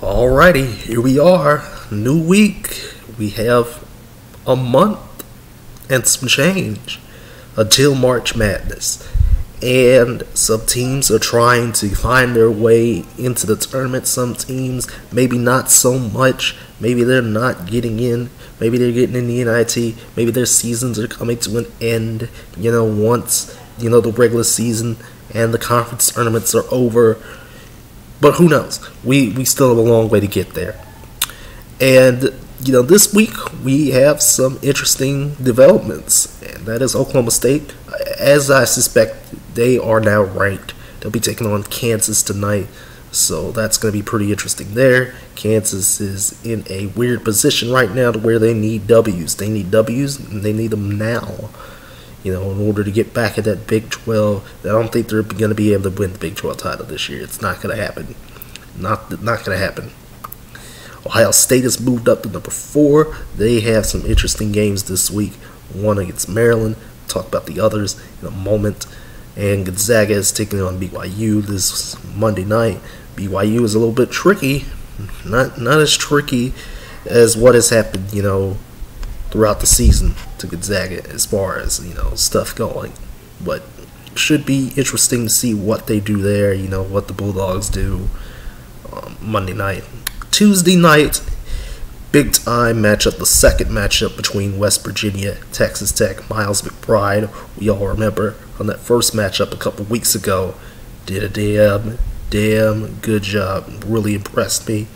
Alrighty, here we are. New week. We have a month and some change until March Madness. And some teams are trying to find their way into the tournament. Some teams, maybe not so much. Maybe they're not getting in. Maybe they're getting in the NIT. Maybe their seasons are coming to an end. You know, once, you know, the regular season and the conference tournaments are over but who knows? We we still have a long way to get there. And you know, this week we have some interesting developments, and that is Oklahoma State. As I suspect, they are now ranked. They'll be taking on Kansas tonight, so that's going to be pretty interesting there. Kansas is in a weird position right now to where they need W's. They need W's, and they need them now you know, in order to get back at that Big 12. I don't think they're going to be able to win the Big 12 title this year. It's not going to happen. Not not going to happen. Ohio State has moved up to number four. They have some interesting games this week. One against Maryland. talk about the others in a moment. And Gonzaga is taking on BYU this Monday night. BYU is a little bit tricky. Not not as tricky as what has happened, you know, throughout the season to Gonzaga as far as you know stuff going, but should be interesting to see what they do there. You know what the Bulldogs do um, Monday night, Tuesday night. Big time matchup, the second matchup between West Virginia, Texas Tech, Miles McBride. We all remember on that first matchup a couple weeks ago. Did a damn, damn good job. Really impressed me.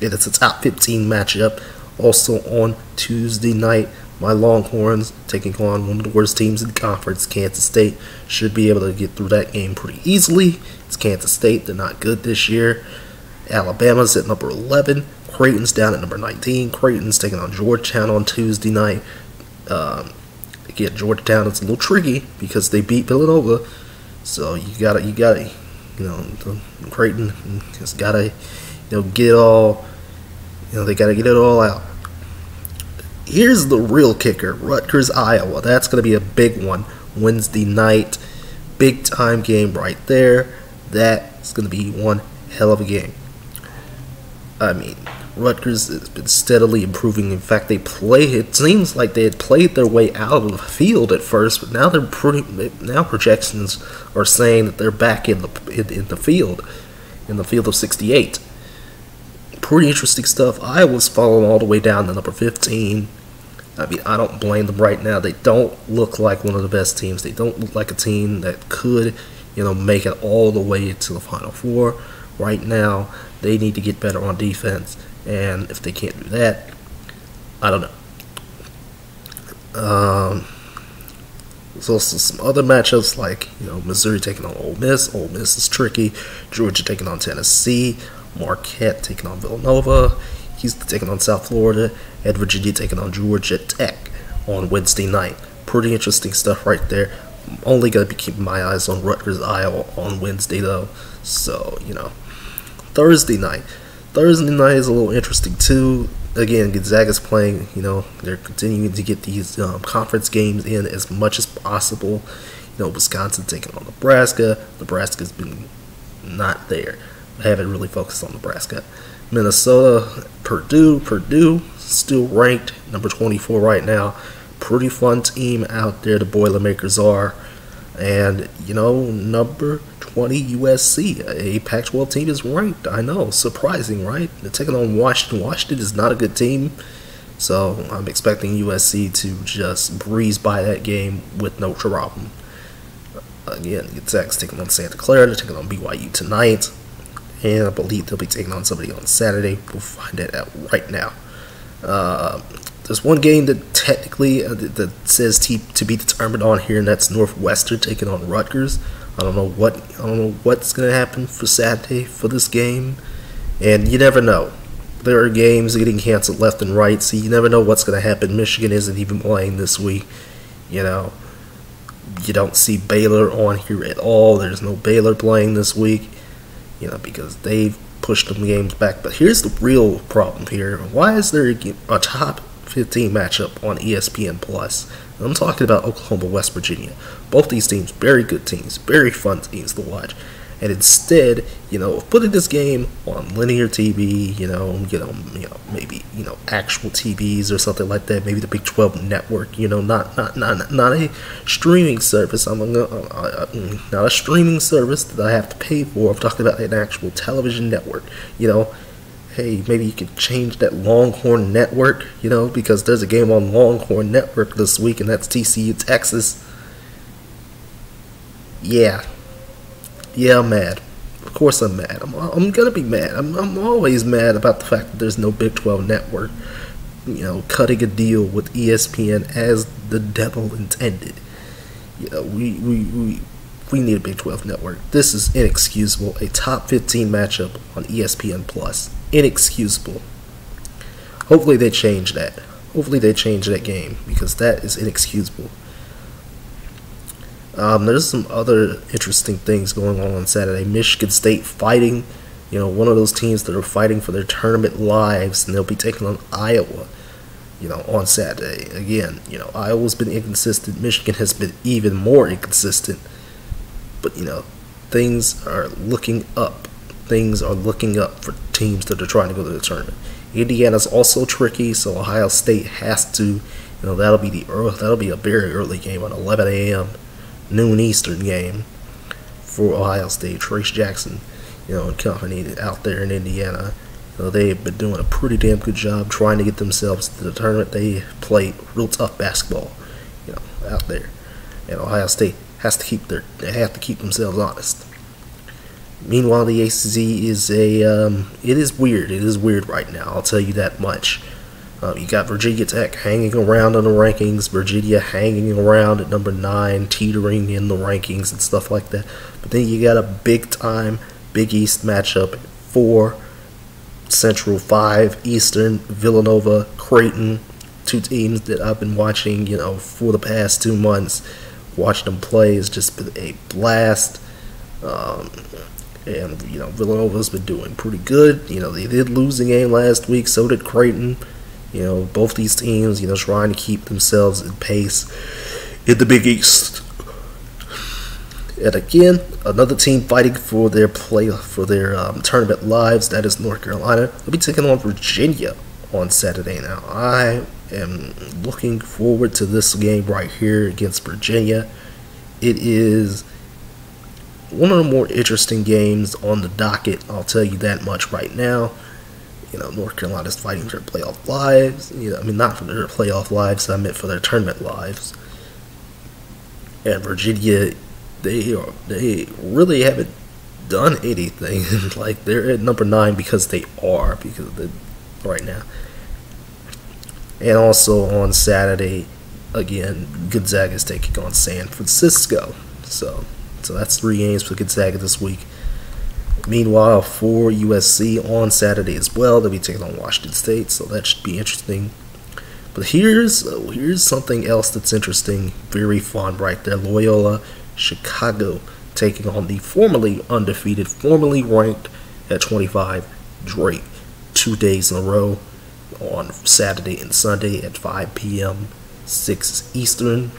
And it's a top 15 matchup. Also on Tuesday night, my Longhorns taking on one of the worst teams in the conference, Kansas State, should be able to get through that game pretty easily. It's Kansas State, they're not good this year. Alabama's at number 11. Creighton's down at number 19. Creighton's taking on Georgetown on Tuesday night. Um, again, Georgetown is a little tricky because they beat Villanova, so you gotta, you gotta, you know, Creighton has gotta, you know, get it all, you know, they gotta get it all out here's the real kicker Rutgers, Iowa. That's going to be a big one Wednesday night. Big time game right there. That's going to be one hell of a game. I mean, Rutgers has been steadily improving. In fact, they play. It seems like they had played their way out of the field at first, but now they're pretty. Now projections are saying that they're back in the in, in the field, in the field of 68. Pretty interesting stuff. Iowa's falling all the way down to number 15. I mean, I don't blame them right now. They don't look like one of the best teams. They don't look like a team that could, you know, make it all the way to the Final Four. Right now, they need to get better on defense, and if they can't do that, I don't know. Um, there's also some other matchups like you know Missouri taking on Ole Miss. Ole Miss is tricky. Georgia taking on Tennessee. Marquette taking on Villanova. He's taking on South Florida, and Virginia taking on Georgia Tech on Wednesday night. Pretty interesting stuff right there. I'm only going to be keeping my eyes on Rutgers, Iowa on Wednesday, though. So, you know. Thursday night. Thursday night is a little interesting, too. Again, Gonzaga's playing, you know, they're continuing to get these um, conference games in as much as possible. You know, Wisconsin taking on Nebraska. Nebraska's been not there. Haven't really focused on Nebraska. Minnesota, Purdue, Purdue still ranked number 24 right now. Pretty fun team out there, the Boilermakers are. And, you know, number 20 USC, a Pac 12 team is ranked. I know, surprising, right? They're taking on Washington. Washington is not a good team. So I'm expecting USC to just breeze by that game with no problem. Again, Gonzaga's taking on Santa Clara. They're taking on BYU tonight and I believe they'll be taking on somebody on Saturday. We'll find that out right now. Uh, there's one game that technically uh, that says t- to be determined on here, and that's Northwestern taking on Rutgers. I don't know what I don't know what's gonna happen for Saturday for this game, and you never know. There are games getting canceled left and right, so you never know what's gonna happen. Michigan isn't even playing this week, you know. You don't see Baylor on here at all. There's no Baylor playing this week you know, because they've pushed them games back. But here's the real problem here: why is there a top 15 matchup on ESPN Plus? I'm talking about Oklahoma, West Virginia. Both these teams, very good teams, very fun teams to watch. And instead, you know, putting this game on linear TV, you know, you know, you know, maybe you know, actual TVs or something like that, maybe the Big 12 network, you know, not not not not a streaming service. I'm gonna, uh, uh, mm, not a streaming service that I have to pay for. I'm talking about an actual television network, you know. Hey, maybe you could change that Longhorn Network, you know, because there's a game on Longhorn Network this week, and that's TCU Texas. Yeah, yeah, I'm mad. Of course I'm mad. I'm, I'm gonna be mad. I'm, I'm always mad about the fact that there's no Big 12 network, you know, cutting a deal with ESPN as the devil intended. You know, we, we, we, we need a Big 12 network. This is inexcusable. A top 15 matchup on ESPN Plus. Inexcusable. Hopefully they change that. Hopefully they change that game because that is inexcusable. Um, there's some other interesting things going on on Saturday. Michigan State fighting, you know, one of those teams that are fighting for their tournament lives, and they'll be taking on Iowa, you know, on Saturday. Again, you know, Iowa's been inconsistent. Michigan has been even more inconsistent. But, you know, things are looking up. Things are looking up for teams that are trying to go to the tournament. Indiana's also tricky, so Ohio State has to, you know, that'll be the early, that'll be a very early game at 11 a.m noon Eastern game for Ohio State. Trayce Jackson, you know, and company out there in Indiana. You know, they've been doing a pretty damn good job trying to get themselves to the tournament. They play real tough basketball, you know, out there. And Ohio State has to keep their they have to keep themselves honest. Meanwhile, the ACC is a um, it is weird. It is weird right now. I'll tell you that much. Uh, you got Virginia Tech hanging around in the rankings, Virginia hanging around at number nine, teetering in the rankings and stuff like that. But then you got a big time Big East matchup four Central, five Eastern, Villanova, Creighton, two teams that I've been watching, you know, for the past two months. Watching them play has just been a blast. Um, and you know Villanova's been doing pretty good. You know they did lose the game last week, so did Creighton. You know, both these teams, you know, trying to keep themselves in pace in the Big East. And again, another team fighting for their play for their um, tournament lives. That is North Carolina. They'll be taking on Virginia on Saturday. Now, I am looking forward to this game right here against Virginia. It is one of the more interesting games on the docket. I'll tell you that much right now you know, North Carolina's fighting for playoff lives. You know, I mean, not for their playoff lives. I meant for their tournament lives. And Virginia, they are they really haven't done anything. like they're at number nine because they are because the right now. And also on Saturday, again, Gonzaga is taking on San Francisco. So, so that's three games for Gonzaga this week. Meanwhile, for USC on Saturday as well, they'll be taking on Washington State, so that should be interesting. But here's uh, here's something else that's interesting, very fun right there. Loyola Chicago taking on the formerly undefeated, formerly ranked at 25 Drake. Two days in a row on Saturday and Sunday at 5 p.m. 6 Eastern.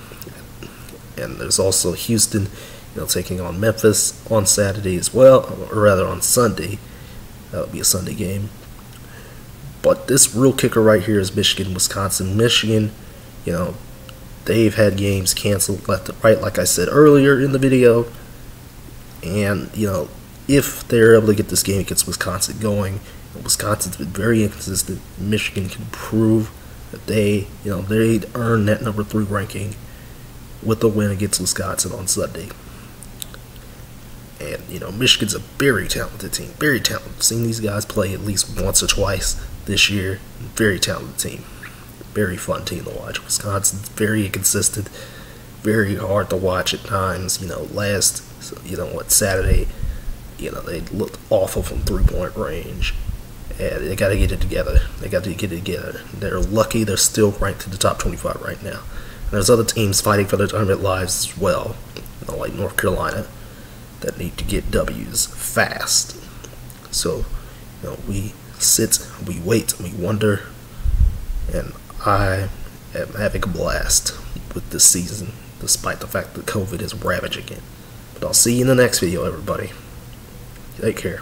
And there's also Houston know, taking on Memphis on Saturday as well, or rather on Sunday. That would be a Sunday game. But this real kicker right here is Michigan, Wisconsin. Michigan, you know, they've had games canceled left and right, like I said earlier in the video. And, you know, if they're able to get this game against Wisconsin going, Wisconsin's been very inconsistent. Michigan can prove that they, you know, they earned that number three ranking with the win against Wisconsin on Sunday. And, you know, Michigan's a very talented team. Very talented. Seen these guys play at least once or twice this year. Very talented team. Very fun team to watch. Wisconsin's very inconsistent. Very hard to watch at times. You know, last, you know, what, Saturday, you know, they looked awful from three point range. And they got to get it together. They got to get it together. They're lucky they're still ranked in the top 25 right now. And there's other teams fighting for their tournament lives as well, you know, like North Carolina that need to get W's fast. So, you know, we sit, we wait, we wonder, and I am having a blast with this season, despite the fact that COVID is ravaging it. But I'll see you in the next video, everybody. Take care.